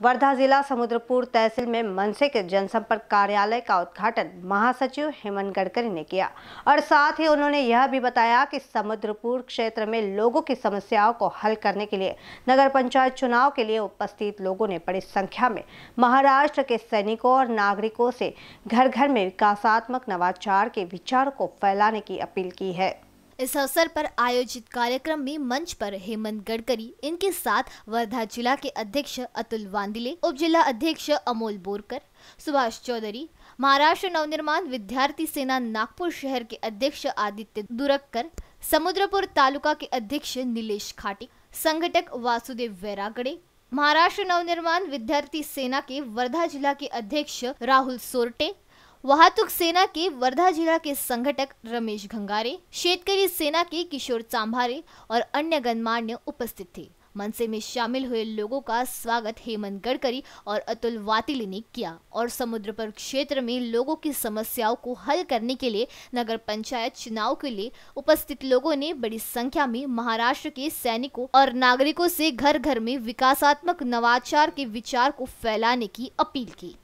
वर्धा जिला समुद्रपुर तहसील में मनसे के जनसंपर्क कार्यालय का उद्घाटन महासचिव हेमंत गडकरी ने किया। और साथ ही उन्होंने यह भी बताया कि समुद्रपुर क्षेत्र में लोगों की समस्याओं को हल करने के लिए, नगर पंचायत चुनाव के लिए उपस्थित लोगों ने बड़ी संख्या में महाराष्ट्र के सैनिकों और नागरिकों से घर घर में विकासात्मक नवाचार के विचार को फैलाने की अपील की है। इस अवसर पर आयोजित कार्यक्रम में मंच पर हेमंत गडकरी, इनके साथ वर्धा जिला के अध्यक्ष अतुल वांदिले, उप जिला अध्यक्ष अमोल बोरकर, सुभाष चौधरी, महाराष्ट्र नवनिर्माण विद्यार्थी सेना नागपुर शहर के अध्यक्ष आदित्य दुरक्कर, समुद्रपुर तालुका के अध्यक्ष नीलेश खाटी, संगठक वासुदेव वैरागड़े, महाराष्ट्र नवनिर्माण विद्यार्थी सेना के वर्धा जिला के अध्यक्ष राहुल सोरटे वाहतूक सेना के वर्धा जिला के संगठक रमेश घंगारे, शेतकरी सेना के किशोर चांभारे और अन्य गणमान्य उपस्थित थे। मनसे में शामिल हुए लोगों का स्वागत हेमंत गडकरी और अतुल वातिली ने किया और समुद्र पर क्षेत्र में लोगों की समस्याओं को हल करने के लिए नगर पंचायत चुनाव के लिए उपस्थित लोगों ने बड़ी संख्या में महाराष्ट्र के सैनिकों और नागरिकों से घर घर में विकासात्मक नवाचार के विचार को फैलाने की अपील की।